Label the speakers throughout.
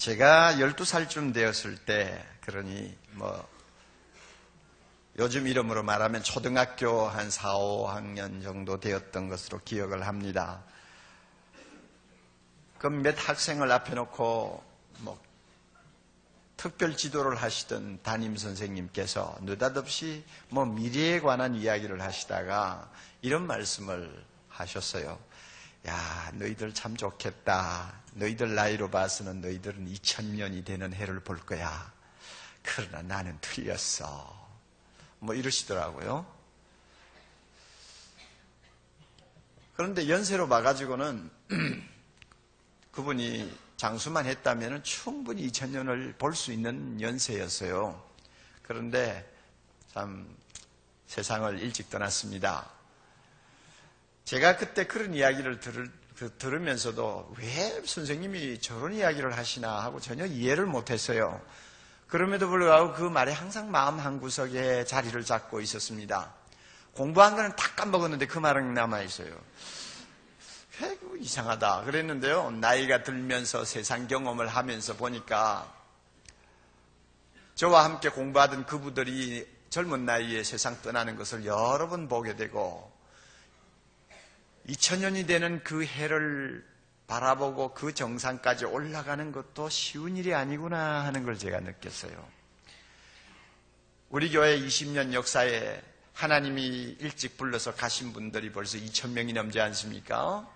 Speaker 1: 제가 12살쯤 되었을 때, 그러니 뭐, 요즘 이름으로 말하면 초등학교 한 4, 5학년 정도 되었던 것으로 기억을 합니다. 그몇 학생을 앞에 놓고 뭐 특별 지도를 하시던 담임 선생님께서 느닷없이 뭐 미래에 관한 이야기를 하시다가 이런 말씀을 하셨어요. 야, 너희들 참 좋겠다. 너희들 나이로 봐서는 너희들은 2000년이 되는 해를 볼 거야. 그러나 나는 틀렸어. 뭐 이러시더라고요. 그런데 연세로 봐가지고는 그분이 장수만 했다면 충분히 2000년을 볼 수 있는 연세였어요. 그런데 참 세상을 일찍 떠났습니다. 제가 그때 그런 이야기를 들을, 그, 들으면서도 왜 선생님이 저런 이야기를 하시나 하고 전혀 이해를 못했어요. 그럼에도 불구하고 그 말에 항상 마음 한구석에 자리를 잡고 있었습니다. 공부한 거는 다 까먹었는데 그 말은 남아있어요. 이상하다 그랬는데요. 나이가 들면서 세상 경험을 하면서 보니까 저와 함께 공부하던 그부들이 젊은 나이에 세상 떠나는 것을 여러 번 보게 되고 2000년이 되는 그 해를 바라보고 그 정상까지 올라가는 것도 쉬운 일이 아니구나 하는 걸 제가 느꼈어요. 우리 교회 20년 역사에 하나님이 일찍 불러서 가신 분들이 벌써 2,000명이 넘지 않습니까?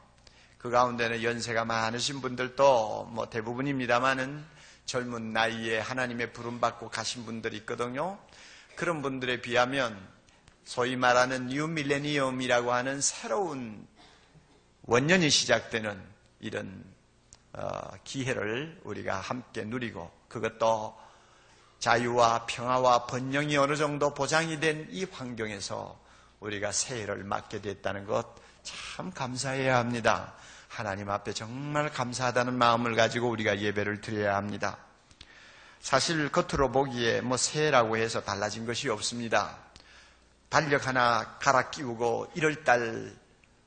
Speaker 1: 그 가운데는 연세가 많으신 분들도 뭐 대부분입니다만은 젊은 나이에 하나님의 부름받고 가신 분들이 있거든요. 그런 분들에 비하면 소위 말하는 new millennium이라고 하는 새로운 원년이 시작되는 이런 어, 기회를 우리가 함께 누리고 그것도 자유와 평화와 번영이 어느 정도 보장이 된 이 환경에서 우리가 새해를 맞게 됐다는 것 참 감사해야 합니다. 하나님 앞에 정말 감사하다는 마음을 가지고 우리가 예배를 드려야 합니다. 사실 겉으로 보기에 뭐 새해라고 해서 달라진 것이 없습니다. 달력 하나 갈아 끼우고 1월달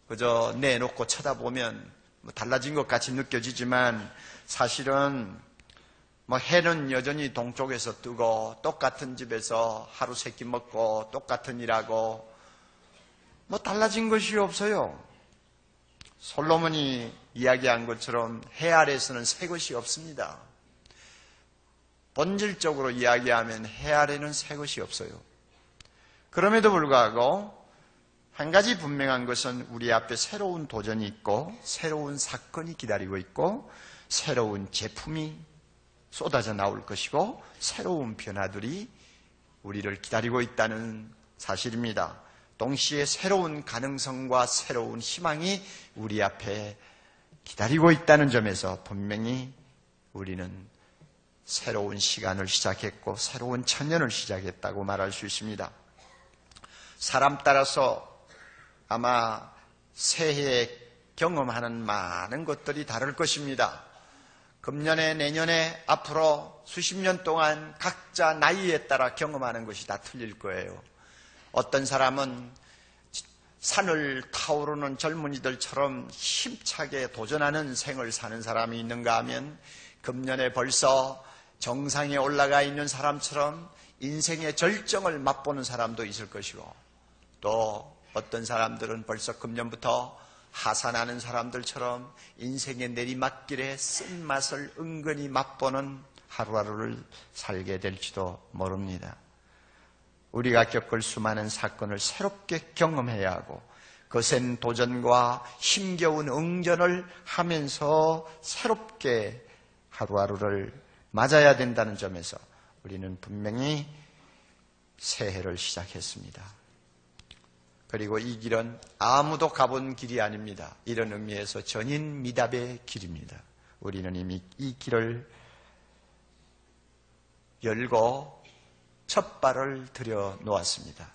Speaker 1: 그저 내놓고 쳐다보면 뭐 달라진 것 같이 느껴지지만 사실은 뭐 해는 여전히 동쪽에서 뜨고 똑같은 집에서 하루 세 끼 먹고 똑같은 일하고 뭐 달라진 것이 없어요. 솔로몬이 이야기한 것처럼 해 아래에서는 새 것이 없습니다. 본질적으로 이야기하면 해 아래는 새 것이 없어요. 그럼에도 불구하고 한 가지 분명한 것은 우리 앞에 새로운 도전이 있고 새로운 사건이 기다리고 있고 새로운 제품이 쏟아져 나올 것이고 새로운 변화들이 우리를 기다리고 있다는 사실입니다. 동시에 새로운 가능성과 새로운 희망이 우리 앞에 기다리고 있다는 점에서 분명히 우리는 새로운 시간을 시작했고 새로운 천년을 시작했다고 말할 수 있습니다. 사람 따라서 아마 새해에 경험하는 많은 것들이 다를 것입니다. 금년에 내년에 앞으로 수십 년 동안 각자 나이에 따라 경험하는 것이 다 틀릴 거예요. 어떤 사람은 산을 타오르는 젊은이들처럼 힘차게 도전하는 생을 사는 사람이 있는가 하면 금년에 벌써 정상에 올라가 있는 사람처럼 인생의 절정을 맛보는 사람도 있을 것이고 또 어떤 사람들은 벌써 금년부터 하산하는 사람들처럼 인생의 내리막길에 쓴맛을 은근히 맛보는 하루하루를 살게 될지도 모릅니다. 우리가 겪을 수많은 사건을 새롭게 경험해야 하고 거센 도전과 힘겨운 응전을 하면서 새롭게 하루하루를 맞아야 된다는 점에서 우리는 분명히 새해를 시작했습니다. 그리고 이 길은 아무도 가본 길이 아닙니다. 이런 의미에서 전인 미답의 길입니다. 우리는 이미 이 길을 열고 첫 발을 들여 놓았습니다.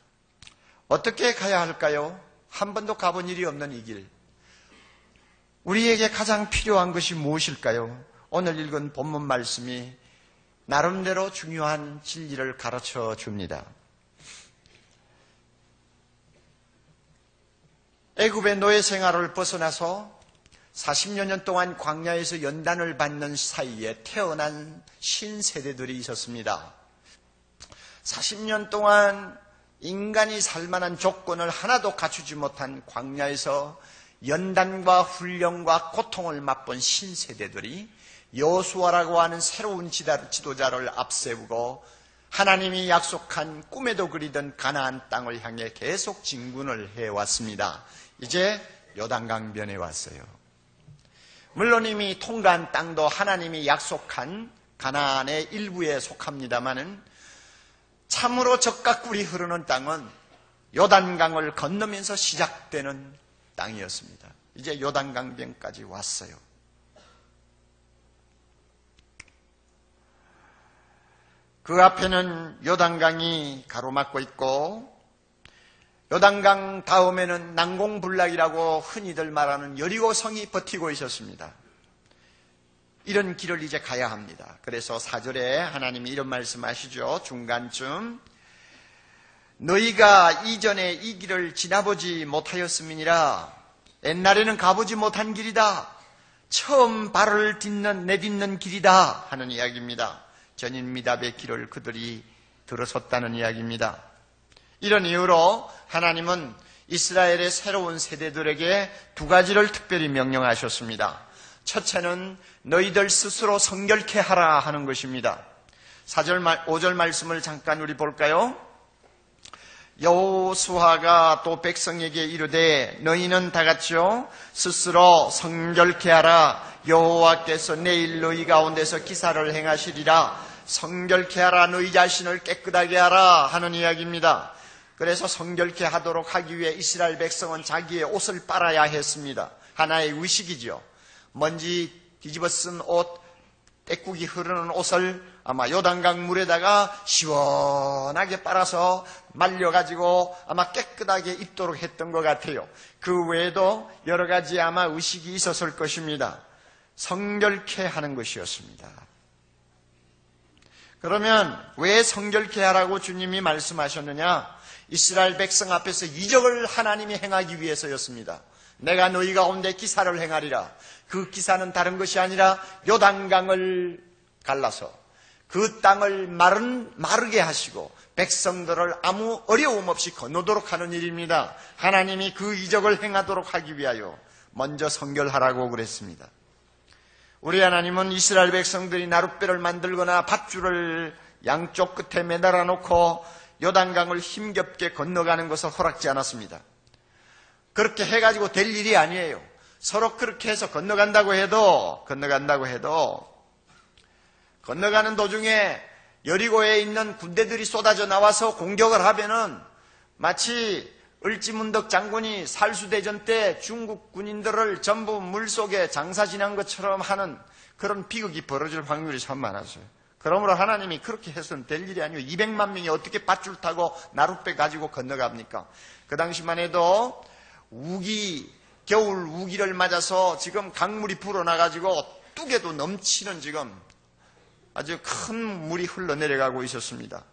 Speaker 1: 어떻게 가야 할까요? 한 번도 가본 일이 없는 이 길. 우리에게 가장 필요한 것이 무엇일까요? 오늘 읽은 본문 말씀이 나름대로 중요한 진리를 가르쳐 줍니다. 애굽의 노예 생활을 벗어나서 40여 년 동안 광야에서 연단을 받는 사이에 태어난 신세대들이 있었습니다. 40년 동안 인간이 살만한 조건을 하나도 갖추지 못한 광야에서 연단과 훈련과 고통을 맛본 신세대들이 여수아라고 하는 새로운 지도자를 앞세우고 하나님이 약속한 꿈에도 그리던 가나안 땅을 향해 계속 진군을 해왔습니다. 이제 요단강변에 왔어요. 물론 이미 통과한 땅도 하나님이 약속한 가나안의 일부에 속합니다마는 참으로 적과 꿀이 흐르는 땅은 요단강을 건너면서 시작되는 땅이었습니다. 이제 요단강변까지 왔어요. 그 앞에는 요단강이 가로막고 있고 요단강 다음에는 난공불락이라고 흔히들 말하는 여리고 성이 버티고 있었습니다. 이런 길을 이제 가야 합니다. 그래서 사절에 하나님이 이런 말씀하시죠. 중간쯤 너희가 이전에 이 길을 지나보지 못하였음이니라 옛날에는 가보지 못한 길이다. 처음 발을 딛는 내딛는 길이다 하는 이야기입니다. 전인 미답의 길을 그들이 들어섰다는 이야기입니다. 이런 이유로 하나님은 이스라엘의 새로운 세대들에게 두 가지를 특별히 명령하셨습니다. 첫째는 너희들 스스로 성결케 하라 하는 것입니다. 4절 말, 5절 말씀을 잠깐 우리 볼까요? 여호수아가 또 백성에게 이르되 너희는 다 같이요 스스로 성결케 하라 여호와께서 내일 너희 가운데서 기사를 행하시리라 성결케 하라 너희 자신을 깨끗하게 하라 하는 이야기입니다. 그래서 성결케 하도록 하기 위해 이스라엘 백성은 자기의 옷을 빨아야 했습니다. 하나의 의식이죠. 먼지 뒤집어 쓴 옷, 때국이 흐르는 옷을 아마 요단강 물에다가 시원하게 빨아서 말려가지고 아마 깨끗하게 입도록 했던 것 같아요. 그 외에도 여러 가지 아마 의식이 있었을 것입니다. 성결케 하는 것이었습니다. 그러면 왜 성결케 하라고 주님이 말씀하셨느냐? 이스라엘 백성 앞에서 이적을 하나님이 행하기 위해서였습니다. 내가 너희 가운데 기사를 행하리라. 그 기사는 다른 것이 아니라 요단강을 갈라서 그 땅을 마른, 마르게 하시고 백성들을 아무 어려움 없이 건너도록 하는 일입니다. 하나님이 그 이적을 행하도록 하기 위하여 먼저 성결하라고 그랬습니다. 우리 하나님은 이스라엘 백성들이 나룻배를 만들거나 밧줄을 양쪽 끝에 매달아 놓고 요단강을 힘겹게 건너가는 것을 허락지 않았습니다. 그렇게 해가지고 될 일이 아니에요. 서로 그렇게 해서 건너간다고 해도, 건너간다고 해도, 건너가는 도중에 여리고에 있는 군대들이 쏟아져 나와서 공격을 하면은 마치 을지문덕 장군이 살수대전 때 중국 군인들을 전부 물속에 장사 지난 것처럼 하는 그런 비극이 벌어질 확률이 참 많았어요. 그러므로 하나님이 그렇게 해서는 될 일이 아니고 200만 명이 어떻게 밧줄 타고 나룻배 가지고 건너갑니까? 그 당시만 해도 우기, 겨울 우기를 맞아서 지금 강물이 불어나가지고 뚝에도 넘치는 지금 아주 큰 물이 흘러내려가고 있었습니다.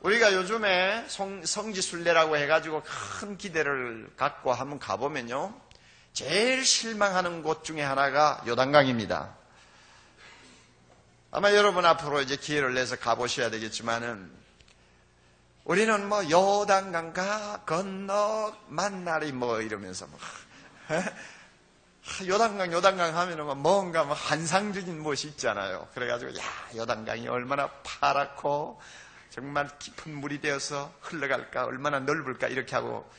Speaker 1: 우리가 요즘에 성, 성지순례라고 해가지고 큰 기대를 갖고 한번 가보면요. 제일 실망하는 곳 중에 하나가 요단강입니다. 아마 여러분 앞으로 이제 기회를 내서 가보셔야 되겠지만은 우리는 뭐 요단 강가 건너 만날이 뭐 이러면서 뭐 요단강 요단강 하면은 뭐 뭔가 뭐 환상적인 무엇이 있잖아요. 그래가지고 야 요단강이 얼마나 파랗고 정말 깊은 물이 되어서 흘러갈까 얼마나 넓을까 이렇게 하고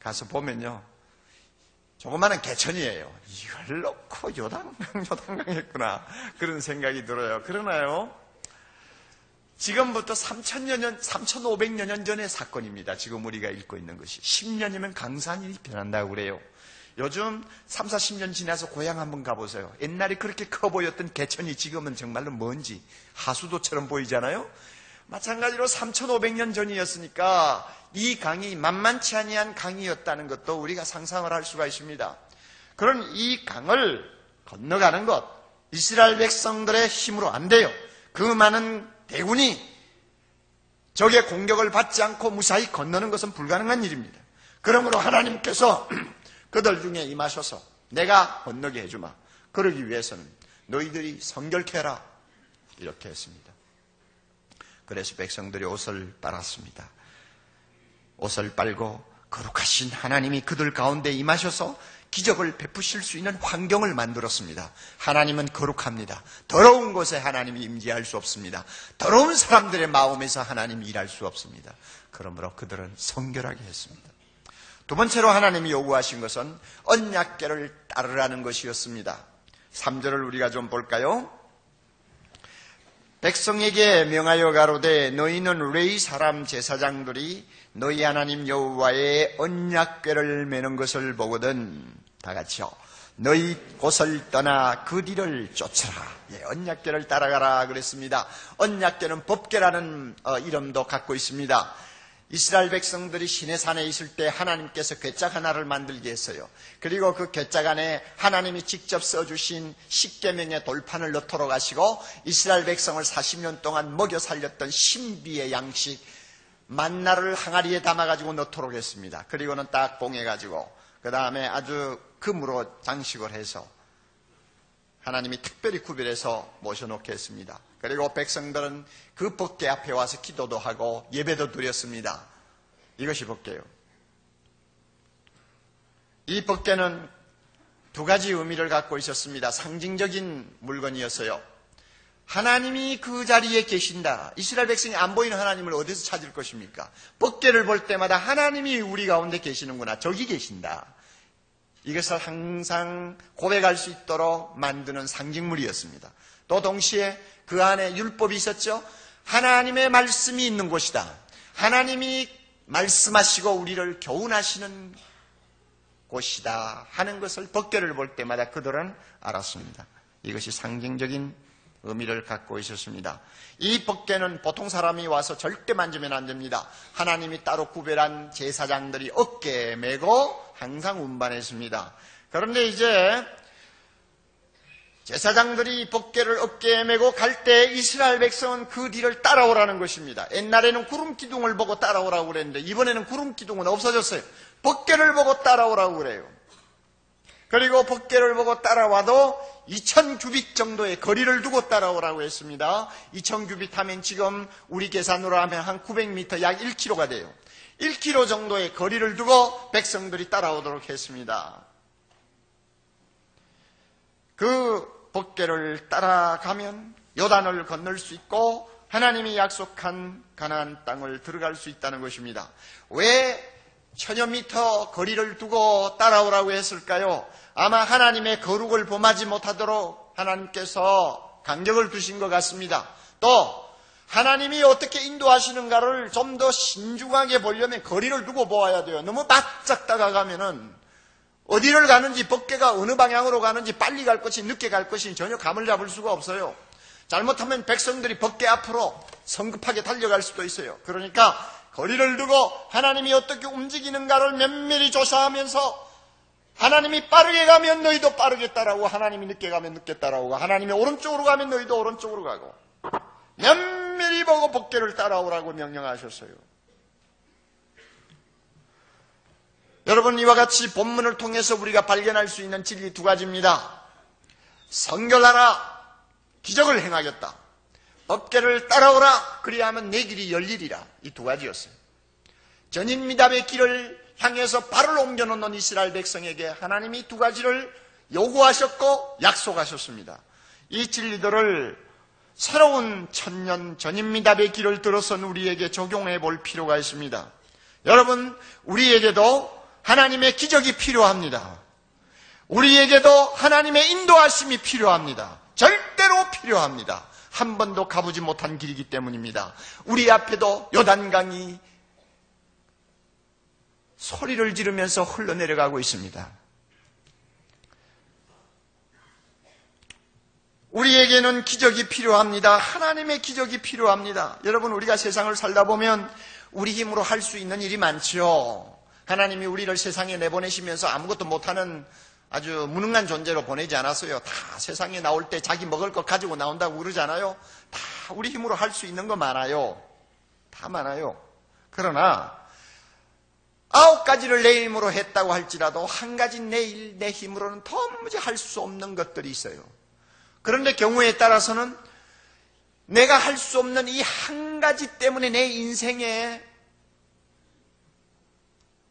Speaker 1: 가서 보면요 조그마한 개천이에요. 이걸 놓고 요단강 요단강 했구나. 그런 생각이 들어요. 그러나요? 지금부터 3천여 년 3,500여 년 전의 사건입니다. 지금 우리가 읽고 있는 것이. 10년이면 강산이 변한다고 그래요. 요즘 3, 40년 지나서 고향 한번 가보세요. 옛날에 그렇게 커 보였던 개천이 지금은 정말로 뭔지 하수도처럼 보이잖아요. 마찬가지로 3,500년 전이었으니까 이 강이 만만치 아니한 강이었다는 것도 우리가 상상을 할 수가 있습니다. 그런 이 강을 건너가는 것, 이스라엘 백성들의 힘으로 안 돼요. 그 많은 대군이 적의 공격을 받지 않고 무사히 건너는 것은 불가능한 일입니다. 그러므로 하나님께서 그들 중에 임하셔서 내가 건너게 해주마. 그러기 위해서는 너희들이 성결케 해라. 이렇게 했습니다. 그래서 백성들이 옷을 빨았습니다. 옷을 빨고 거룩하신 하나님이 그들 가운데 임하셔서 기적을 베푸실 수 있는 환경을 만들었습니다. 하나님은 거룩합니다. 더러운 곳에 하나님이 임재할 수 없습니다. 더러운 사람들의 마음에서 하나님이 일할 수 없습니다. 그러므로 그들은 성결하게 했습니다. 두 번째로 하나님이 요구하신 것은 언약계를 따르라는 것이었습니다. 3절을 우리가 좀 볼까요? 백성에게 명하여 가로되 너희는 레이 사람 제사장들이 너희 하나님 여호와의 언약궤를 매는 것을 보거든 다 같이요. 너희 곳을 떠나 그 뒤를 쫓아라. 예, 언약궤를 따라가라 그랬습니다. 언약궤는 법궤라는 어, 이름도 갖고 있습니다. 이스라엘 백성들이 시내산에 있을 때 하나님께서 괴짝 하나를 만들게 했어요. 그리고 그 괴짝 안에 하나님이 직접 써주신 십계명의 돌판을 넣도록 하시고 이스라엘 백성을 40년 동안 먹여 살렸던 신비의 양식 만나를 항아리에 담아가지고 넣도록 했습니다. 그리고는 딱 봉해가지고 그 다음에 아주 금으로 장식을 해서 하나님이 특별히 구별해서 모셔놓게 했습니다. 그리고 백성들은 그 법계 앞에 와서 기도도 하고 예배도 드렸습니다. 이것이 법계요. 이 법계는 두 가지 의미를 갖고 있었습니다. 상징적인 물건이었어요. 하나님이 그 자리에 계신다. 이스라엘 백성이 안 보이는 하나님을 어디서 찾을 것입니까? 법계를 볼 때마다 하나님이 우리 가운데 계시는구나. 저기 계신다. 이것을 항상 고백할 수 있도록 만드는 상징물이었습니다. 또 동시에 그 안에 율법이 있었죠. 하나님의 말씀이 있는 곳이다. 하나님이 말씀하시고 우리를 교훈하시는 곳이다 하는 것을 법계를 볼 때마다 그들은 알았습니다. 이것이 상징적인 의미를 갖고 있었습니다. 이 법계는 보통 사람이 와서 절대 만지면 안 됩니다. 하나님이 따로 구별한 제사장들이 어깨에 메고 항상 운반했습니다. 그런데 이제 제사장들이 법계를 어깨에 메고 갈 때 이스라엘 백성은 그 뒤를 따라오라는 것입니다. 옛날에는 구름 기둥을 보고 따라오라고 그랬는데 이번에는 구름 기둥은 없어졌어요. 법계를 보고 따라오라고 그래요. 그리고 법계를 보고 따라와도 2000 규빗 정도의 거리를 두고 따라오라고 했습니다. 2000 규빗 하면 지금 우리 계산으로 하면 한 900m 약 1km가 돼요. 1km 정도의 거리를 두고 백성들이 따라오도록 했습니다. 그 법계를 따라가면 요단을 건널 수 있고 하나님이 약속한 가나안 땅을 들어갈 수 있다는 것입니다. 왜 천여 미터 거리를 두고 따라오라고 했을까요? 아마 하나님의 거룩을 범하지 못하도록 하나님께서 강력을 두신 것 같습니다. 또 하나님이 어떻게 인도하시는가를 좀 더 신중하게 보려면 거리를 두고 보아야 돼요. 너무 바짝 다가가면은 어디를 가는지 법계가 어느 방향으로 가는지 빨리 갈 것이 늦게 갈 것이 전혀 감을 잡을 수가 없어요. 잘못하면 백성들이 법계 앞으로 성급하게 달려갈 수도 있어요. 그러니까 거리를 두고 하나님이 어떻게 움직이는가를 면밀히 조사하면서 하나님이 빠르게 가면 너희도 빠르게 따라오고 하나님이 늦게 가면 늦게 따라오고 하나님이 오른쪽으로 가면 너희도 오른쪽으로 가고 면밀히 보고 법계를 따라오라고 명령하셨어요. 여러분 이와 같이 본문을 통해서 우리가 발견할 수 있는 진리 두 가지입니다. 성결하라 기적을 행하겠다. 법계를 따라오라 그리하면 내 길이 열리리라 이 두 가지였어요. 전인 미답의 길을 향해서 발을 옮겨놓는 이스라엘 백성에게 하나님이 두 가지를 요구하셨고 약속하셨습니다. 이 진리들을 새로운 천년 전인 미답의 길을 들어선 우리에게 적용해 볼 필요가 있습니다. 여러분 우리에게도 하나님의 기적이 필요합니다. 우리에게도 하나님의 인도하심이 필요합니다. 절대로 필요합니다. 한 번도 가보지 못한 길이기 때문입니다. 우리 앞에도 요단강이 소리를 지르면서 흘러내려가고 있습니다. 우리에게는 기적이 필요합니다. 하나님의 기적이 필요합니다. 여러분, 우리가 세상을 살다 보면 우리 힘으로 할 수 있는 일이 많죠. 하나님이 우리를 세상에 내보내시면서 아무것도 못하는 아주 무능한 존재로 보내지 않았어요. 다 세상에 나올 때 자기 먹을 것 가지고 나온다고 그러잖아요. 다 우리 힘으로 할 수 있는 거 많아요. 다 많아요. 그러나 아홉 가지를 내 힘으로 했다고 할지라도 한 가지 내 일 내 힘으로는 도무지 할 수 없는 것들이 있어요. 그런데 경우에 따라서는 내가 할 수 없는 이 한 가지 때문에 내 인생에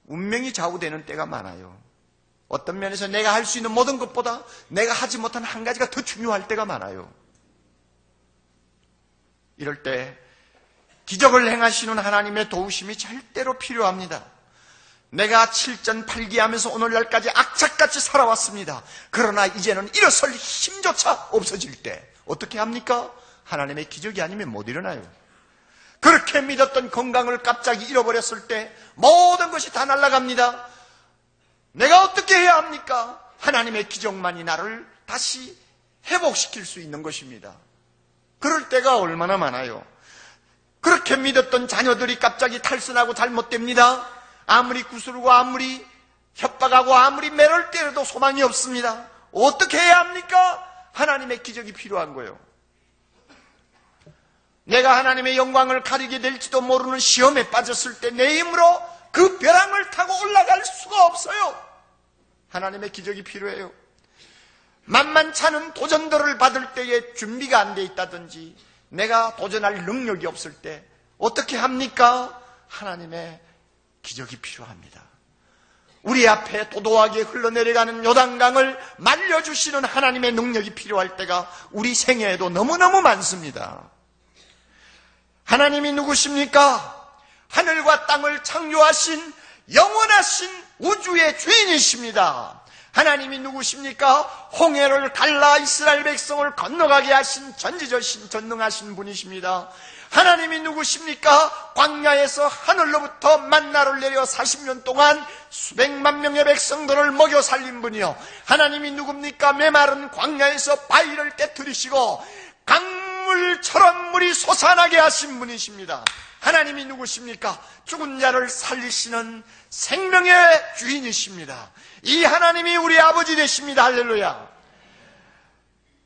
Speaker 1: 운명이 좌우되는 때가 많아요. 어떤 면에서 내가 할 수 있는 모든 것보다 내가 하지 못한 한 가지가 더 중요할 때가 많아요. 이럴 때 기적을 행하시는 하나님의 도우심이 절대로 필요합니다. 내가 7전 8기 하면서 오늘날까지 악착같이 살아왔습니다. 그러나 이제는 일어설 힘조차 없어질 때 어떻게 합니까? 하나님의 기적이 아니면 못 일어나요. 그렇게 믿었던 건강을 갑자기 잃어버렸을 때 모든 것이 다 날아갑니다. 내가 어떻게 해야 합니까? 하나님의 기적만이 나를 다시 회복시킬 수 있는 것입니다. 그럴 때가 얼마나 많아요. 그렇게 믿었던 자녀들이 갑자기 탈선하고 잘못됩니다. 아무리 구슬고 아무리 협박하고 아무리 매를 때려도 소망이 없습니다. 어떻게 해야 합니까? 하나님의 기적이 필요한 거예요. 내가 하나님의 영광을 가리게 될지도 모르는 시험에 빠졌을 때 내 힘으로 그 벼랑을 타고 올라갈 수가 없어요. 하나님의 기적이 필요해요. 만만찮은 도전들을 받을 때에 준비가 안 돼 있다든지 내가 도전할 능력이 없을 때 어떻게 합니까? 하나님의 기적이 필요합니다. 우리 앞에 도도하게 흘러내려가는 요단강을 말려주시는 하나님의 능력이 필요할 때가 우리 생애에도 너무너무 많습니다. 하나님이 누구십니까? 하늘과 땅을 창조하신 영원하신 우주의 주인이십니다. 하나님이 누구십니까? 홍해를 갈라 이스라엘 백성을 건너가게 하신 전지전신 전능하신 분이십니다. 하나님이 누구십니까? 광야에서 하늘로부터 만나를 내려 40년 동안 수백만 명의 백성들을 먹여 살린 분이요. 하나님이 누굽니까? 메마른 광야에서 바위를 깨뜨리시고 강 물처럼 물이 솟아나게 하신 분이십니다. 하나님이 누구십니까? 죽은 자를 살리시는 생명의 주인이십니다. 이 하나님이 우리 아버지 되십니다. 할렐루야.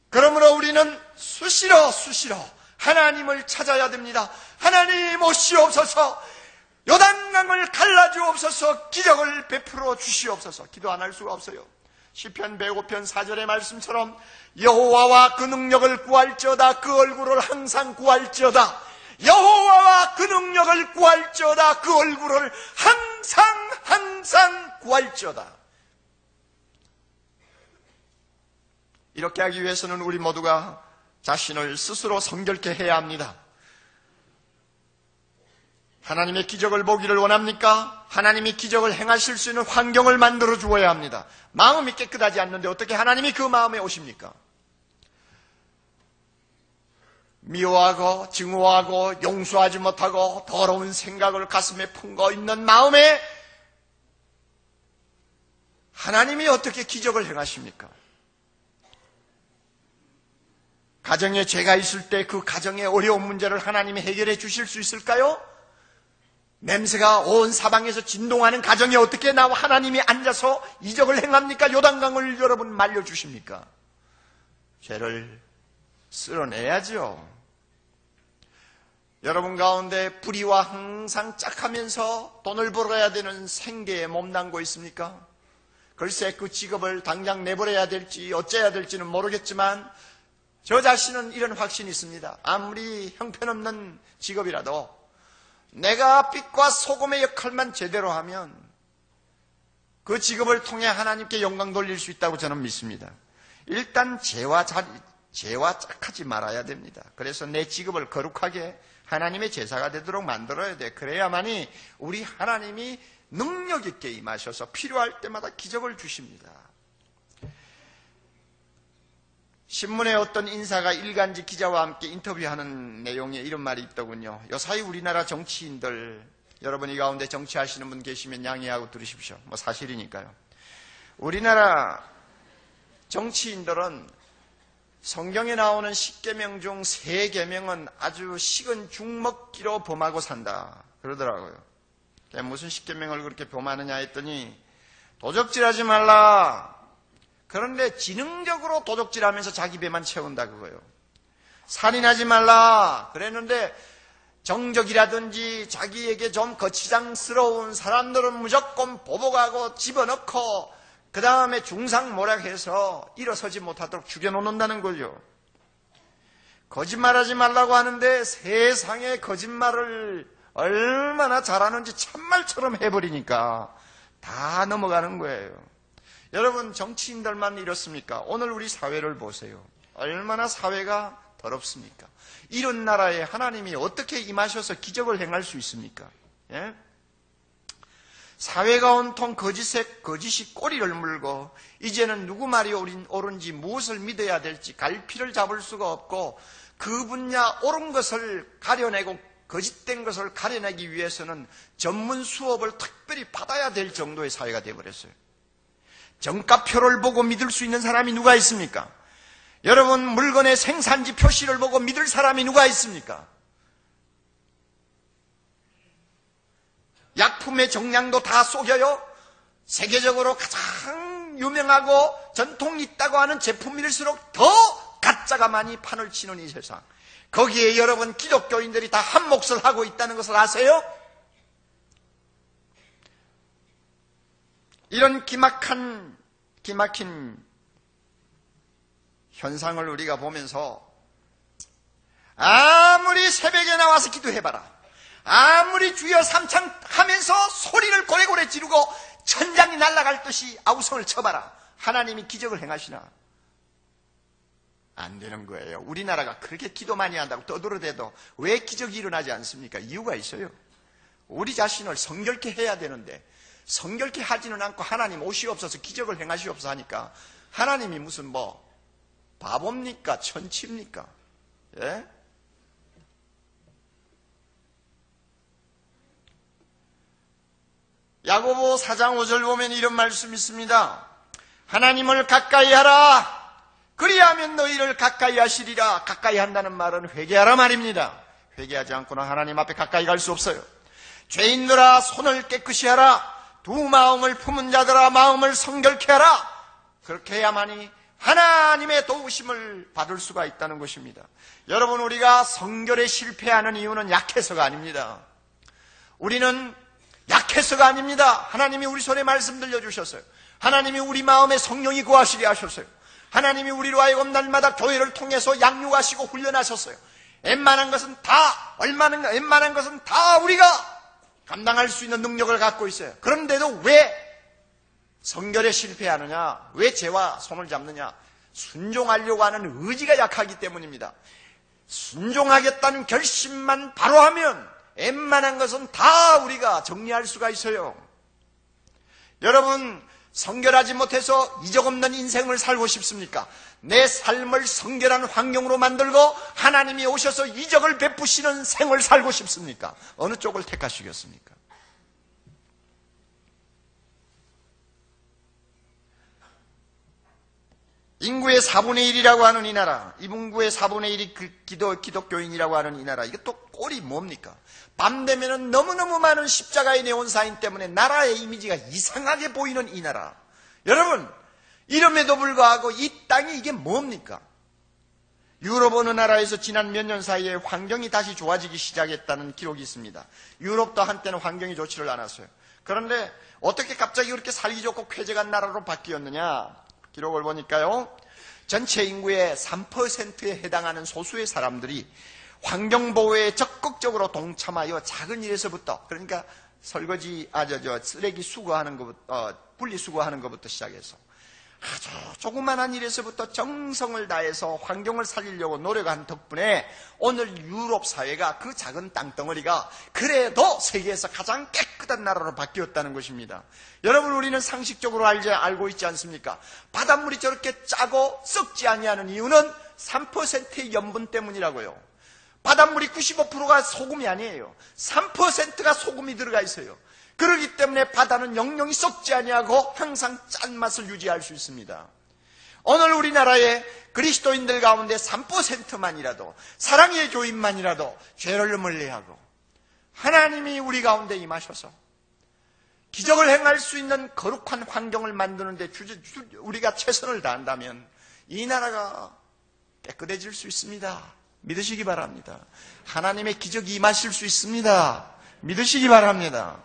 Speaker 1: 그러므로 우리는 수시로 수시로 하나님을 찾아야 됩니다. 하나님 오시옵소서 요단강을 갈라주옵소서 기적을 베풀어 주시옵소서 기도 안 할 수가 없어요. 시편 105편 4절의 말씀처럼 여호와와 그 능력을 구할지어다 그 얼굴을 항상 구할지어다 여호와와 그 능력을 구할지어다 그 얼굴을 항상 항상 구할지어다 이렇게 하기 위해서는 우리 모두가 자신을 스스로 성결케 해야 합니다. 하나님의 기적을 보기를 원합니까? 하나님이 기적을 행하실 수 있는 환경을 만들어 주어야 합니다. 마음이 깨끗하지 않는데 어떻게 하나님이 그 마음에 오십니까? 미워하고 증오하고 용서하지 못하고 더러운 생각을 가슴에 품고 있는 마음에 하나님이 어떻게 기적을 행하십니까? 가정에 죄가 있을 때 그 가정의 어려운 문제를 하나님이 해결해 주실 수 있을까요? 냄새가 온 사방에서 진동하는 가정에 어떻게 나와 하나님이 앉아서 이적을 행합니까? 요단강을 여러분 말려주십니까? 죄를 쓸어내야죠. 여러분 가운데 불의와 항상 짝하면서 돈을 벌어야 되는 생계에 몸담고 있습니까? 글쎄 그 직업을 당장 내버려야 될지 어째야 될지는 모르겠지만 저 자신은 이런 확신이 있습니다. 아무리 형편없는 직업이라도 내가 빛과 소금의 역할만 제대로 하면 그 직업을 통해 하나님께 영광 돌릴 수 있다고 저는 믿습니다. 일단 죄와 자, 죄와 짝하지 말아야 됩니다. 그래서 내 직업을 거룩하게 하나님의 제사가 되도록 만들어야 돼. 그래야만이 우리 하나님이 능력 있게 임하셔서 필요할 때마다 기적을 주십니다. 신문에 어떤 인사가 일간지 기자와 함께 인터뷰하는 내용에 이런 말이 있더군요. 요사이 우리나라 정치인들, 여러분 이 가운데 정치하시는 분 계시면 양해하고 들으십시오. 뭐 사실이니까요. 우리나라 정치인들은 성경에 나오는 10계명 중 3계명은 아주 식은 죽먹기로 범하고 산다. 그러더라고요. 무슨 10계명을 그렇게 범하느냐 했더니 도적질하지 말라. 그런데 지능적으로 도적질하면서 자기 배만 채운다 그거예요. 살인하지 말라 그랬는데 정적이라든지 자기에게 좀 거치장스러운 사람들은 무조건 보복하고 집어넣고 그 다음에 중상모략해서 일어서지 못하도록 죽여놓는다는 거죠. 거짓말하지 말라고 하는데 세상에 거짓말을 얼마나 잘하는지 참말처럼 해버리니까 다 넘어가는 거예요. 여러분 정치인들만 이렇습니까? 오늘 우리 사회를 보세요. 얼마나 사회가 더럽습니까? 이런 나라에 하나님이 어떻게 임하셔서 기적을 행할 수 있습니까? 예? 사회가 온통 거짓에 거짓이 꼬리를 물고 이제는 누구 말이 옳은지 무엇을 믿어야 될지 갈피를 잡을 수가 없고 그 분야 옳은 것을 가려내고 거짓된 것을 가려내기 위해서는 전문 수업을 특별히 받아야 될 정도의 사회가 되어버렸어요. 정가표를 보고 믿을 수 있는 사람이 누가 있습니까? 여러분 물건의 생산지 표시를 보고 믿을 사람이 누가 있습니까? 약품의 정량도 다 속여요. 세계적으로 가장 유명하고 전통이 있다고 하는 제품일수록 더 가짜가 많이 판을 치는 이 세상. 거기에 여러분 기독교인들이 다 한 몫을 하고 있다는 것을 아세요? 이런 기막한, 기막힌 현상을 우리가 보면서 아무리 새벽에 나와서 기도해봐라. 아무리 주여 삼창 하면서 소리를 고래고래 지르고 천장이 날아갈 듯이 아우성을 쳐봐라. 하나님이 기적을 행하시나? 안 되는 거예요. 우리나라가 그렇게 기도 많이 한다고 떠들어대도 왜 기적이 일어나지 않습니까? 이유가 있어요. 우리 자신을 성결케 해야 되는데 성결케 하지는 않고 하나님 오시옵소서 기적을 행하시옵소서 하니까 하나님이 무슨 뭐 바보입니까? 천치입니까? 예? 야고보 4장 5절 보면 이런 말씀 있습니다. 하나님을 가까이 하라. 그리하면 너희를 가까이 하시리라. 가까이 한다는 말은 회개하라 말입니다. 회개하지 않고는 하나님 앞에 가까이 갈 수 없어요. 죄인들아 손을 깨끗이 하라. 두 마음을 품은 자들아 마음을 성결케 하라. 그렇게 해야만이 하나님의 도우심을 받을 수가 있다는 것입니다. 여러분 우리가 성결에 실패하는 이유는 약해서가 아닙니다. 우리는 약해서가 아닙니다. 하나님이 우리 손에 말씀 들려주셨어요. 하나님이 우리 마음에 성령이 구하시게 하셨어요. 하나님이 우리로 하여금 날마다 교회를 통해서 양육하시고 훈련하셨어요. 웬만한 것은 다, 얼마나, 웬만한 것은 다 우리가 감당할 수 있는 능력을 갖고 있어요. 그런데도 왜 성결에 실패하느냐? 왜 죄와 손을 잡느냐? 순종하려고 하는 의지가 약하기 때문입니다. 순종하겠다는 결심만 바로 하면 웬만한 것은 다 우리가 정리할 수가 있어요. 여러분, 성결하지 못해서 이적 없는 인생을 살고 싶습니까? 내 삶을 성결한 환경으로 만들고 하나님이 오셔서 이적을 베푸시는 생을 살고 싶습니까? 어느 쪽을 택하시겠습니까? 인구의 4분의 1이라고 하는 이 나라, 인구의 4분의 1이 그 기도, 기독교인이라고 하는 이 나라, 이게 또 꼴이 뭡니까? 밤 되면은 너무너무 많은 십자가의 네온사인 때문에 나라의 이미지가 이상하게 보이는 이 나라. 여러분, 이름에도 불구하고 이 땅이 이게 뭡니까? 유럽 어느 나라에서 지난 몇 년 사이에 환경이 다시 좋아지기 시작했다는 기록이 있습니다. 유럽도 한때는 환경이 좋지를 않았어요. 그런데 어떻게 갑자기 그렇게 살기 좋고 쾌적한 나라로 바뀌었느냐? 기록을 보니까요. 전체 인구의 3%에 해당하는 소수의 사람들이 환경보호에 적극적으로 동참하여 작은 일에서부터 그러니까 설거지 아저 저 쓰레기 수거하는 것부터 어, 분리 수거하는 것부터 시작해서 아주 조그만한 일에서부터 정성을 다해서 환경을 살리려고 노력한 덕분에 오늘 유럽 사회가 그 작은 땅덩어리가 그래도 세계에서 가장 깨끗한 나라로 바뀌었다는 것입니다. 여러분 우리는 상식적으로 알지 알고 있지 않습니까? 바닷물이 저렇게 짜고 썩지 아니하는 이유는 3%의 염분 때문이라고요. 바닷물이 95%가 소금이 아니에요. 3%가 소금이 들어가 있어요. 그러기 때문에 바다는 영영이 썩지 아니하고 항상 짠맛을 유지할 수 있습니다. 오늘 우리나라의 그리스도인들 가운데 3%만이라도 사랑의 교인만이라도 죄를 멀리하고 하나님이 우리 가운데 임하셔서 기적을 행할 수 있는 거룩한 환경을 만드는데 우리가 최선을 다한다면 이 나라가 깨끗해질 수 있습니다. 믿으시기 바랍니다. 하나님의 기적이 임하실 수 있습니다. 믿으시기 바랍니다.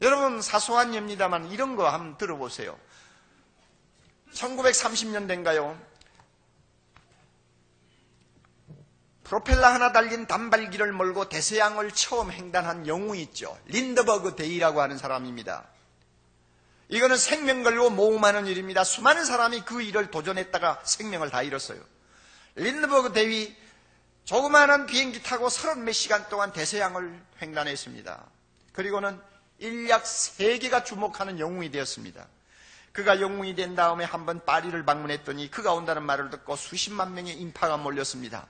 Speaker 1: 여러분 사소한 예입니다만 이런 거 한번 들어보세요. 1930년대인가요? 프로펠러 하나 달린 단발기를 몰고 대서양을 처음 횡단한 영웅이 있죠. 린더버그 데이라고 하는 사람입니다. 이거는 생명 걸고 모험하는 일입니다. 수많은 사람이 그 일을 도전했다가 생명을 다 잃었어요. 린더버그 대위 조그마한 비행기 타고 서른 몇 시간 동안 대서양을 횡단했습니다. 그리고는 인약 세계가 주목하는 영웅이 되었습니다. 그가 영웅이 된 다음에 한번 파리를 방문했더니 그가 온다는 말을 듣고 수십만 명의 인파가 몰렸습니다.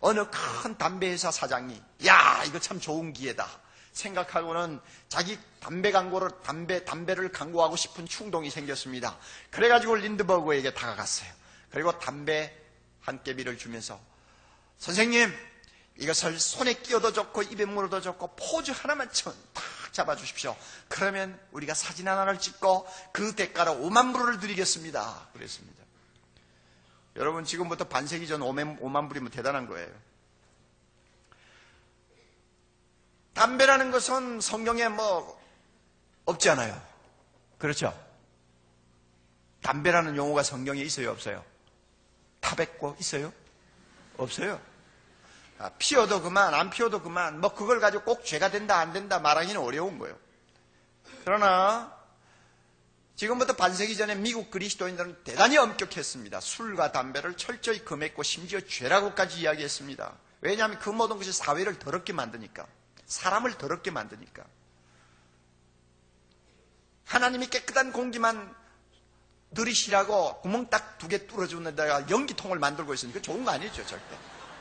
Speaker 1: 어느 큰 담배회사 사장이 야 이거 참 좋은 기회다 생각하고는 자기 담배 광고를 담배 담배를 광고하고 싶은 충동이 생겼습니다. 그래가지고 린드버그에게 다가갔어요. 그리고 담배 한 깨비를 주면서 선생님 이것을 손에 끼워도 좋고 입에 물어도 좋고 포즈 하나만 탁 잡아 주십시오. 그러면 우리가 사진 하나를 찍고 그 대가로 5만 불을 드리겠습니다. 그랬습니다. 여러분 지금부터 반세기 전 5만, 5만 불이면 대단한 거예요. 담배라는 것은 성경에 뭐 없지 않아요. 그렇죠? 담배라는 용어가 성경에 있어요, 없어요? 타백고 있어요? 없어요. 아, 피워도 그만, 안 피워도 그만, 뭐 그걸 가지고 꼭 죄가 된다, 안 된다 말하기는 어려운 거예요. 그러나 지금부터 반세기 전에 미국 그리스도인들은 대단히 엄격했습니다. 술과 담배를 철저히 금했고 심지어 죄라고까지 이야기했습니다. 왜냐하면 그 모든 것이 사회를 더럽게 만드니까. 사람을 더럽게 만드니까. 하나님이 깨끗한 공기만 들이시라고 구멍 딱 두 개 뚫어주는 데다가 연기통을 만들고 있으니까 좋은 거 아니죠, 절대.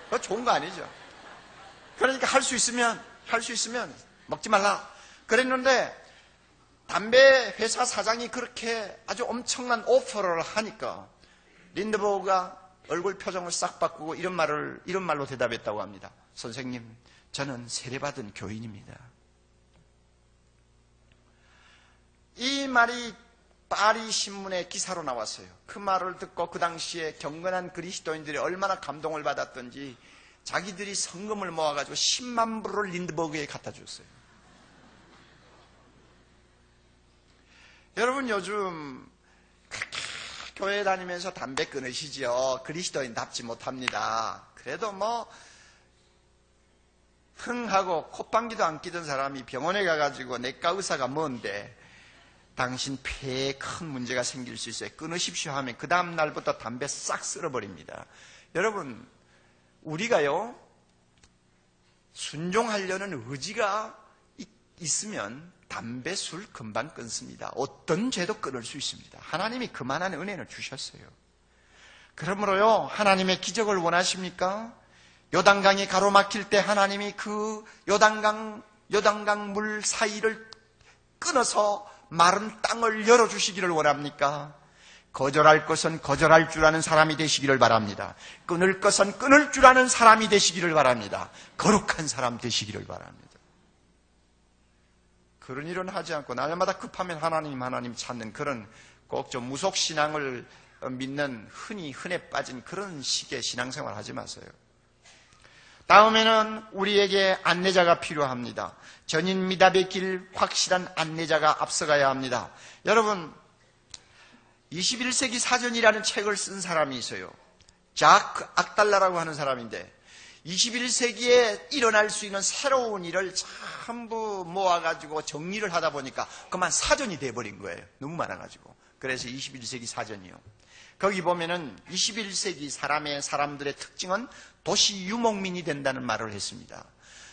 Speaker 1: 그거 좋은 거 아니죠. 그러니까 할 수 있으면, 할 수 있으면 먹지 말라. 그랬는데 담배 회사 사장이 그렇게 아주 엄청난 오퍼를 하니까 린드버그가 얼굴 표정을 싹 바꾸고 이런 말을 이런 말로 대답했다고 합니다. 선생님, 저는 세례받은 교인입니다. 이 말이 파리 신문의 기사로 나왔어요. 그 말을 듣고 그 당시에 경건한 그리스도인들이 얼마나 감동을 받았던지 자기들이 성금을 모아가지고 10만 불을 린드버그에 갖다 줬어요. 여러분 요즘 교회 다니면서 담배 끊으시죠. 그리스도인답지 못합니다. 그래도 뭐 흥하고 콧방귀도 안 끼던 사람이 병원에 가가지고 내과 의사가 뭔데 당신 폐에 큰 문제가 생길 수 있어요. 끊으십시오 하면 그 다음 날부터 담배 싹 쓸어버립니다. 여러분 우리가요 순종하려는 의지가 있으면 담배, 술 금방 끊습니다. 어떤 죄도 끊을 수 있습니다. 하나님이 그만한 은혜를 주셨어요. 그러므로요, 하나님의 기적을 원하십니까? 요단강이 가로막힐 때 하나님이 그 요단강, 요단강 물 사이를 끊어서 마른 땅을 열어주시기를 원합니까? 거절할 것은 거절할 줄 아는 사람이 되시기를 바랍니다. 끊을 것은 끊을 줄 아는 사람이 되시기를 바랍니다. 거룩한 사람 되시기를 바랍니다. 그런 일은 하지 않고 날마다 급하면 하나님 하나님 찾는 그런 꼭 좀 무속 신앙을 믿는 흔히 흔해 빠진 그런 식의 신앙생활 하지 마세요. 다음에는 우리에게 안내자가 필요합니다. 전인 미답의 길 확실한 안내자가 앞서가야 합니다. 여러분 21세기 사전이라는 책을 쓴 사람이 있어요. 자크 악달라라고 하는 사람인데 21세기에 일어날 수 있는 새로운 일을 전부 모아가지고 정리를 하다 보니까 그만 사전이 돼버린 거예요. 너무 많아가지고. 그래서 21세기 사전이요. 거기 보면은 21세기 사람의 사람들의 특징은 도시 유목민이 된다는 말을 했습니다.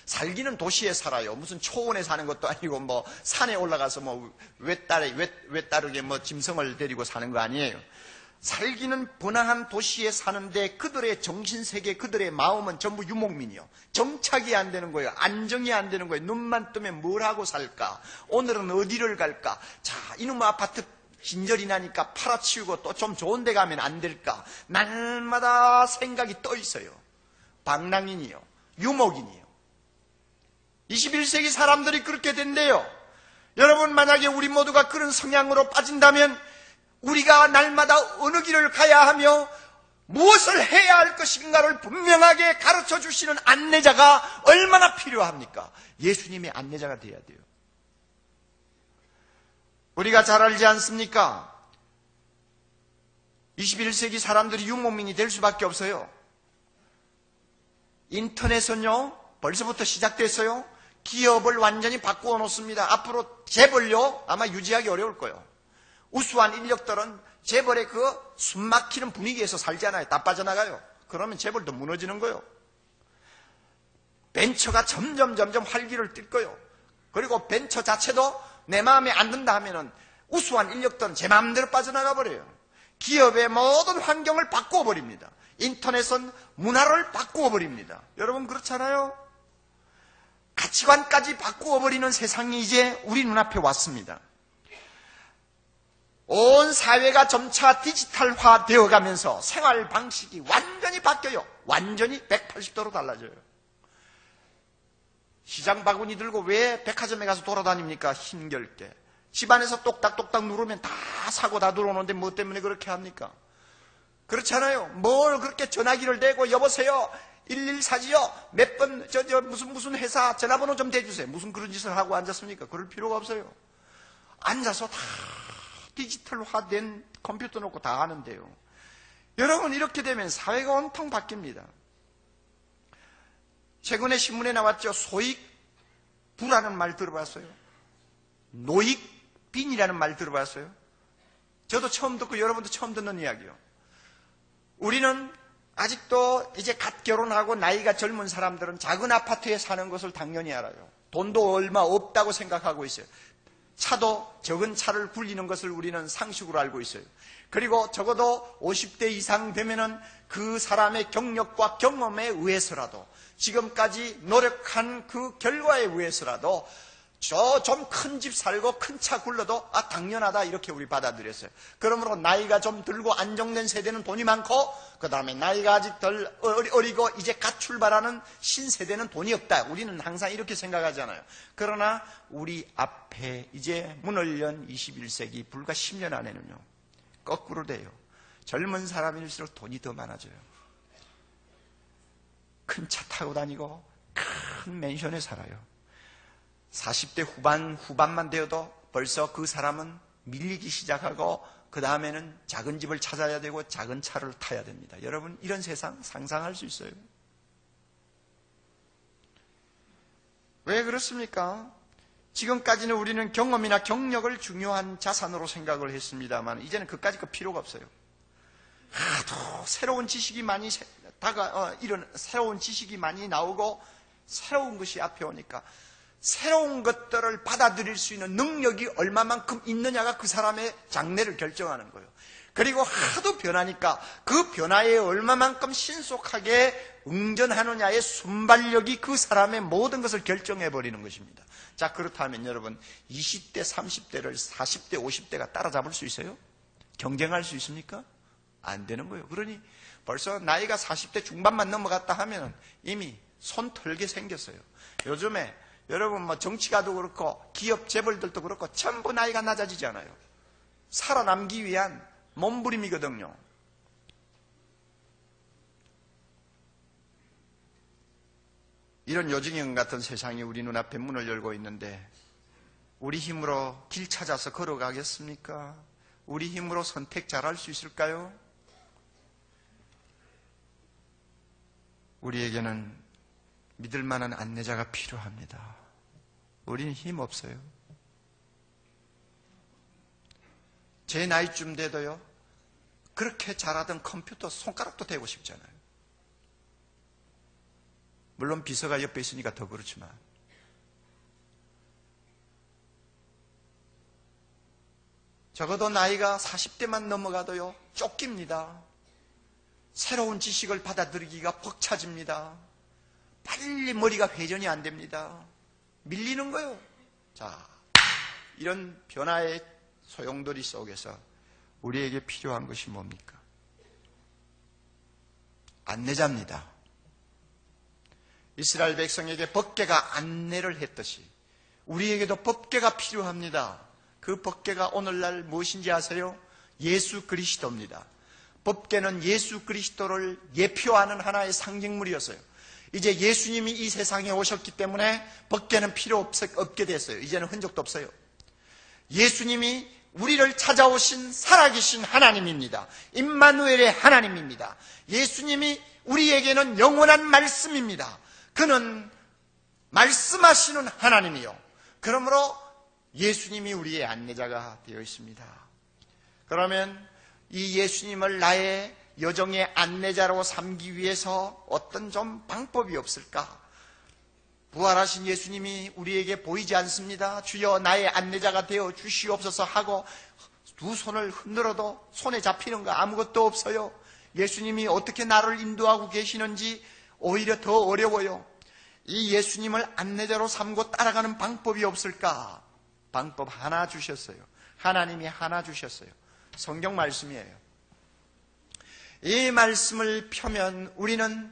Speaker 1: 살기는 도시에 살아요. 무슨 초원에 사는 것도 아니고 뭐 산에 올라가서 뭐 외따르, 외, 외따르게 뭐 짐승을 데리고 사는 거 아니에요. 살기는 번화한 도시에 사는데 그들의 정신세계, 그들의 마음은 전부 유목민이요. 정착이 안 되는 거예요. 안정이 안 되는 거예요. 눈만 뜨면 뭘 하고 살까? 오늘은 어디를 갈까? 자, 이놈 아파트 진절이 나니까 팔아치우고 또 좀 좋은 데 가면 안 될까? 날마다 생각이 떠 있어요. 방랑인이요. 유목인이요. 21세기 사람들이 그렇게 된대요. 여러분 만약에 우리 모두가 그런 성향으로 빠진다면 우리가 날마다 어느 길을 가야 하며 무엇을 해야 할 것인가를 분명하게 가르쳐 주시는 안내자가 얼마나 필요합니까? 예수님의 안내자가 되어야 돼요. 우리가 잘 알지 않습니까? 21세기 사람들이 유목민이 될 수밖에 없어요. 인터넷은요, 벌써부터 시작됐어요. 기업을 완전히 바꾸어 놓습니다. 앞으로 재벌요, 아마 유지하기 어려울 거예요. 우수한 인력들은 재벌의 그 숨막히는 분위기에서 살잖아요. 다 빠져나가요. 그러면 재벌도 무너지는 거예요. 벤처가 점점 점점 활기를 띨 거예요. 그리고 벤처 자체도 내 마음에 안 든다 하면은 우수한 인력들은 제 마음대로 빠져나가 버려요. 기업의 모든 환경을 바꾸어 버립니다. 인터넷은 문화를 바꾸어 버립니다. 여러분 그렇잖아요? 가치관까지 바꾸어 버리는 세상이 이제 우리 눈앞에 왔습니다. 온 사회가 점차 디지털화 되어 가면서 생활 방식이 완전히 바뀌어요. 완전히 180도로 달라져요. 시장 바구니 들고 왜 백화점에 가서 돌아다닙니까? 힘겹게. 집안에서 똑딱똑딱 누르면 다 사고 다 들어오는데 뭐 때문에 그렇게 합니까? 그렇잖아요. 뭘 그렇게 전화기를 대고 여보세요. 114지요. 몇 번, 저, 저, 무슨, 무슨 회사 전화번호 좀 대주세요. 무슨 그런 짓을 하고 앉았습니까? 그럴 필요가 없어요. 앉아서 다 디지털화된 컴퓨터 놓고 다 하는데요. 여러분, 이렇게 되면 사회가 온통 바뀝니다. 최근에 신문에 나왔죠. 소익 부라는 말 들어봤어요. 노익 빈이라는 말 들어봤어요. 저도 처음 듣고 여러분도 처음 듣는 이야기요. 우리는 아직도 이제 갓 결혼하고 나이가 젊은 사람들은 작은 아파트에 사는 것을 당연히 알아요. 돈도 얼마 없다고 생각하고 있어요. 차도 적은 차를 굴리는 것을 우리는 상식으로 알고 있어요. 그리고 적어도 50대 이상 되면은 그 사람의 경력과 경험에 의해서라도 지금까지 노력한 그 결과에 의해서라도 저 좀 큰 집 살고 큰 차 굴러도 아 당연하다 이렇게 우리 받아들였어요. 그러므로 나이가 좀 들고 안정된 세대는 돈이 많고 그 다음에 나이가 아직 덜 어리고 이제 갓 출발하는 신세대는 돈이 없다. 우리는 항상 이렇게 생각하잖아요. 그러나 우리 앞에 이제 문을 연 21세기 불과 10년 안에는요. 거꾸로 돼요. 젊은 사람일수록 돈이 더 많아져요. 큰 차 타고 다니고 큰 맨션에 살아요. 40대 후반, 후반만 되어도 벌써 그 사람은 밀리기 시작하고 그 다음에는 작은 집을 찾아야 되고 작은 차를 타야 됩니다. 여러분, 이런 세상 상상할 수 있어요? 왜 그렇습니까? 지금까지는 우리는 경험이나 경력을 중요한 자산으로 생각을 했습니다만, 이제는 그까지 그 필요가 없어요. 하도 새로운 지식이 많이 다가, 어, 이런 새로운 지식이 많이 나오고, 새로운 것이 앞에 오니까, 새로운 것들을 받아들일 수 있는 능력이 얼마만큼 있느냐가 그 사람의 장래를 결정하는 거예요. 그리고 하도 변하니까 그 변화에 얼마만큼 신속하게 응전하느냐의 순발력이 그 사람의 모든 것을 결정해 버리는 것입니다. 자, 그렇다면 여러분, 20대, 30대를 40대, 50대가 따라잡을 수 있어요? 경쟁할 수 있습니까? 안 되는 거예요. 그러니 벌써 나이가 40대 중반만 넘어갔다 하면 이미 손 털게 생겼어요. 요즘에 여러분 뭐 정치가도 그렇고 기업 재벌들도 그렇고 전부 나이가 낮아지지 않아요. 살아남기 위한 몸부림이거든요. 이런 요징형 같은 세상이 우리 눈앞에 문을 열고 있는데 우리 힘으로 길 찾아서 걸어가겠습니까? 우리 힘으로 선택 잘할 수 있을까요? 우리에게는 믿을 만한 안내자가 필요합니다. 우리는 힘 없어요. 제 나이쯤 돼도요, 그렇게 잘하던 컴퓨터 손가락도 대고 싶잖아요. 물론 비서가 옆에 있으니까 더 그렇지만. 적어도 나이가 40대만 넘어가도요, 쫓깁니다. 새로운 지식을 받아들이기가 벅차집니다. 빨리 머리가 회전이 안 됩니다. 밀리는 거요. 자, 이런 변화의 소용돌이 속에서 우리에게 필요한 것이 뭡니까? 안내자입니다. 이스라엘 백성에게 법계가 안내를 했듯이 우리에게도 법계가 필요합니다. 그 법계가 오늘날 무엇인지 아세요? 예수 그리스도입니다. 법계는 예수 그리스도를 예표하는 하나의 상징물이었어요. 이제 예수님이 이 세상에 오셨기 때문에 법계는 필요 없 게 됐어요. 이제는 흔적도 없어요. 예수님이 우리를 찾아오신 살아계신 하나님입니다. 임마누엘의 하나님입니다. 예수님이 우리에게는 영원한 말씀입니다. 그는 말씀하시는 하나님이요. 그러므로 예수님이 우리의 안내자가 되어 있습니다. 그러면 이 예수님을 나의 여정의 안내자로 삼기 위해서 어떤 좀 방법이 없을까? 부활하신 예수님이 우리에게 보이지 않습니다. 주여 나의 안내자가 되어 주시옵소서 하고 두 손을 흔들어도 손에 잡히는 거 아무것도 없어요. 예수님이 어떻게 나를 인도하고 계시는지 오히려 더 어려워요. 이 예수님을 안내자로 삼고 따라가는 방법이 없을까? 방법 하나 주셨어요. 하나님이 하나 주셨어요. 성경 말씀이에요. 이 말씀을 펴면 우리는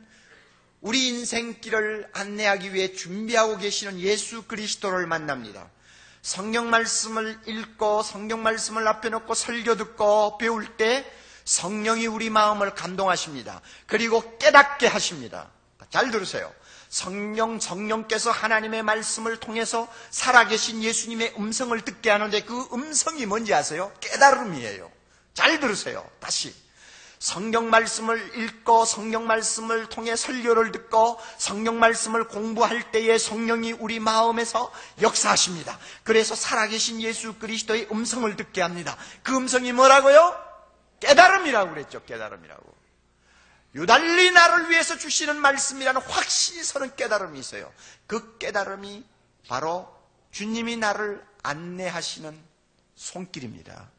Speaker 1: 우리 인생길을 안내하기 위해 준비하고 계시는 예수 그리스도를 만납니다. 성경 말씀을 읽고 성경 말씀을 앞에 놓고 설교 듣고 배울 때 성령이 우리 마음을 감동하십니다. 그리고 깨닫게 하십니다. 잘 들으세요. 성령, 성령께서 하나님의 말씀을 통해서 살아계신 예수님의 음성을 듣게 하는데 그 음성이 뭔지 아세요? 깨달음이에요. 잘 들으세요. 다시. 성경 말씀을 읽고 성경 말씀을 통해 설교를 듣고 성경 말씀을 공부할 때에 성령이 우리 마음에서 역사하십니다. 그래서 살아계신 예수 그리스도의 음성을 듣게 합니다. 그 음성이 뭐라고요? 깨달음이라고 그랬죠. 깨달음이라고. 유달리 나를 위해서 주시는 말씀이라는 확신이 서는 깨달음이 있어요. 그 깨달음이 바로 주님이 나를 안내하시는 손길입니다.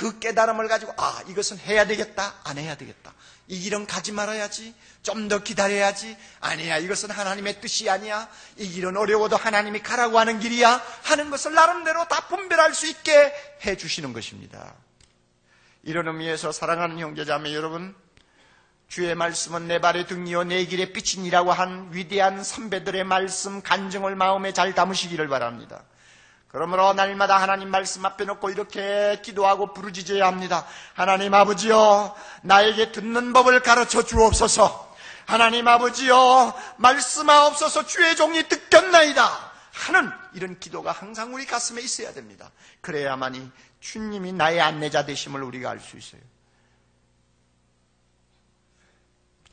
Speaker 1: 그 깨달음을 가지고 아 이것은 해야 되겠다 안 해야 되겠다. 이 길은 가지 말아야지. 좀 더 기다려야지. 아니야 이것은 하나님의 뜻이 아니야. 이 길은 어려워도 하나님이 가라고 하는 길이야. 하는 것을 나름대로 다 분별할 수 있게 해주시는 것입니다. 이런 의미에서 사랑하는 형제자매 여러분 주의 말씀은 내 발의 등이요 내 길의 빛이니라고 한 위대한 선배들의 말씀 간증을 마음에 잘 담으시기를 바랍니다 그러므로 날마다 하나님 말씀 앞에 놓고 이렇게 기도하고 부르짖어야 합니다. 하나님 아버지여, 나에게 듣는 법을 가르쳐 주옵소서. 하나님 아버지여, 말씀하옵소서 주의 종이 듣겠나이다. 하는 이런 기도가 항상 우리 가슴에 있어야 됩니다. 그래야만이 주님이 나의 안내자 되심을 우리가 알 수 있어요.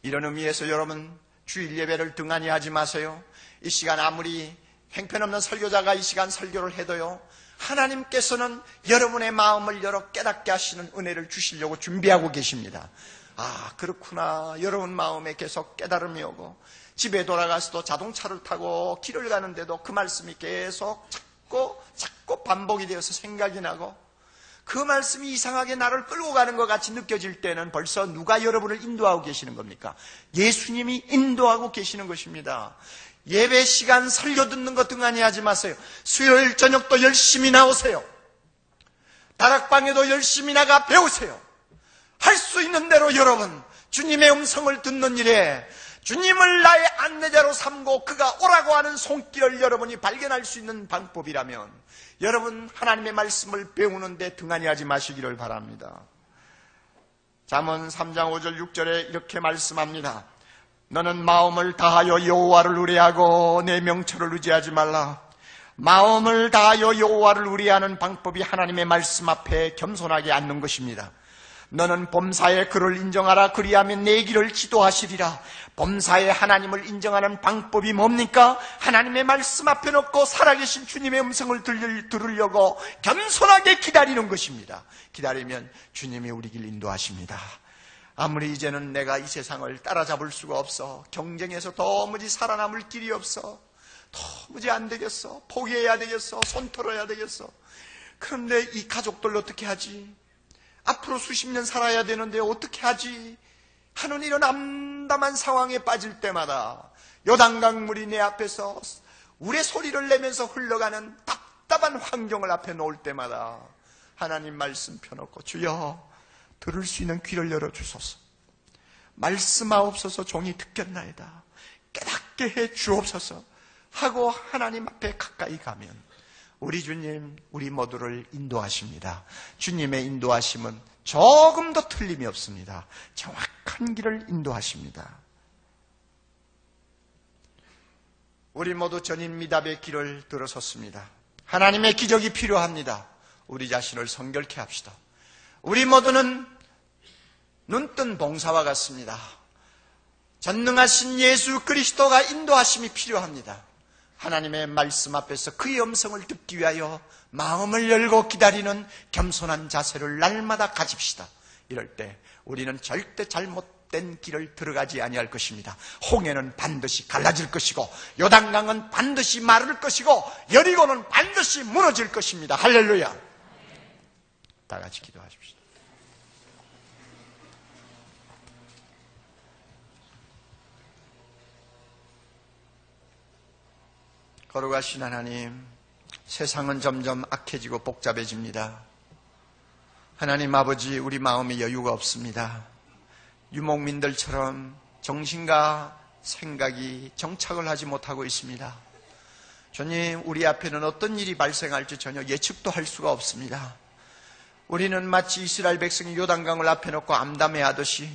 Speaker 1: 이런 의미에서 여러분 주일 예배를 등한히 하지 마세요. 이 시간 아무리 행편없는 설교자가 이 시간 설교를 해도요. 하나님께서는 여러분의 마음을 열어 깨닫게 하시는 은혜를 주시려고 준비하고 계십니다. 아, 그렇구나. 여러분 마음에 계속 깨달음이 오고 집에 돌아가서도 자동차를 타고 길을 가는데도 그 말씀이 계속 자꾸 자꾸 반복이 되어서 생각이 나고 그 말씀이 이상하게 나를 끌고 가는 것 같이 느껴질 때는 벌써 누가 여러분을 인도하고 계시는 겁니까? 예수님이 인도하고 계시는 것입니다. 예배 시간 설교 듣는 것 등한히 하지 마세요. 수요일 저녁도 열심히 나오세요. 다락방에도 열심히 나가 배우세요. 할 수 있는 대로 여러분 주님의 음성을 듣는 일에 주님을 나의 안내자로 삼고 그가 오라고 하는 손길을 여러분이 발견할 수 있는 방법이라면 여러분 하나님의 말씀을 배우는데 등한히 하지 마시기를 바랍니다. 잠언 3장 5절 6절에 이렇게 말씀합니다. 너는 마음을 다하여 여호와를 의뢰하고 내 명철을 의지하지 말라. 마음을 다하여 여호와를 의뢰하는 방법이 하나님의 말씀 앞에 겸손하게 앉는 것입니다. 너는 범사에 그를 인정하라 그리하면 내 길을 지도하시리라. 범사에 하나님을 인정하는 방법이 뭡니까? 하나님의 말씀 앞에 놓고 살아계신 주님의 음성을 들으려고 겸손하게 기다리는 것입니다. 기다리면 주님이 우리 길 인도하십니다. 아무리 이제는 내가 이 세상을 따라잡을 수가 없어. 경쟁에서 도무지 살아남을 길이 없어. 도무지 안 되겠어. 포기해야 되겠어. 손 털어야 되겠어. 그런데 이 가족들 어떻게 하지? 앞으로 수십 년 살아야 되는데 어떻게 하지? 하는 이런 암담한 상황에 빠질 때마다 요단강물이 내 앞에서 우리 소리를 내면서 흘러가는 답답한 환경을 앞에 놓을 때마다 하나님 말씀 펴놓고 주여 들을 수 있는 귀를 열어주소서. 말씀하옵소서 종이 듣겠나이다. 깨닫게 해 주옵소서. 하고 하나님 앞에 가까이 가면 우리 주님, 우리 모두를 인도하십니다. 주님의 인도하심은 조금도 틀림이 없습니다. 정확한 길을 인도하십니다. 우리 모두 전인 미답의 길을 들어섰습니다. 하나님의 기적이 필요합니다. 우리 자신을 성결케 합시다. 우리 모두는 눈뜬 봉사와 같습니다. 전능하신 예수 그리스도가 인도하심이 필요합니다. 하나님의 말씀 앞에서 그의 음성을 듣기 위하여 마음을 열고 기다리는 겸손한 자세를 날마다 가집시다. 이럴 때 우리는 절대 잘못된 길을 들어가지 아니할 것입니다. 홍해는 반드시 갈라질 것이고 요단강은 반드시 마를 것이고 여리고는 반드시 무너질 것입니다. 할렐루야. 다 같이 기도하십시다. 거룩하신 하나님, 세상은 점점 악해지고 복잡해집니다. 하나님 아버지, 우리 마음에 여유가 없습니다. 유목민들처럼 정신과 생각이 정착을 하지 못하고 있습니다. 주님, 우리 앞에는 어떤 일이 발생할지 전혀 예측도 할 수가 없습니다. 우리는 마치 이스라엘 백성이 요단강을 앞에 놓고 암담해 하듯이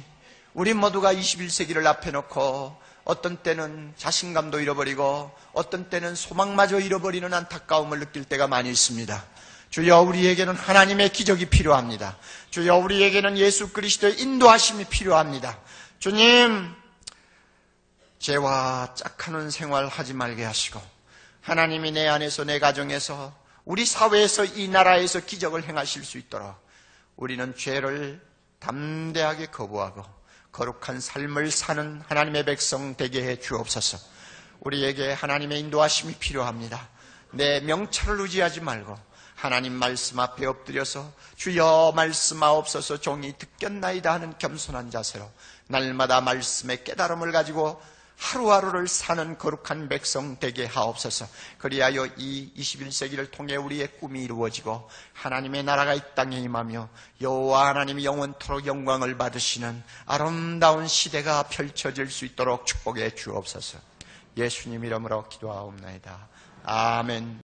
Speaker 1: 우리 모두가 21세기를 앞에 놓고 어떤 때는 자신감도 잃어버리고 어떤 때는 소망마저 잃어버리는 안타까움을 느낄 때가 많이 있습니다. 주여 우리에게는 하나님의 기적이 필요합니다. 주여 우리에게는 예수 그리스도의 인도하심이 필요합니다. 주님, 죄와 짝하는 생활 하지 말게 하시고 하나님이 내 안에서 내 가정에서 우리 사회에서 이 나라에서 기적을 행하실 수 있도록 우리는 죄를 담대하게 거부하고 거룩한 삶을 사는 하나님의 백성 되게 해 주옵소서. 우리에게 하나님의 인도하심이 필요합니다. 내 명철을 의지하지 말고 하나님 말씀 앞에 엎드려서 주여 말씀하옵소서 종이 듣겠나이다 하는 겸손한 자세로 날마다 말씀의 깨달음을 가지고 하루하루를 사는 거룩한 백성 되게 하옵소서. 그리하여 이 21세기를 통해 우리의 꿈이 이루어지고 하나님의 나라가 이 땅에 임하며 여호와 하나님이 영원토록 영광을 받으시는 아름다운 시대가 펼쳐질 수 있도록 축복해 주옵소서. 예수님 이름으로 기도하옵나이다. 아멘.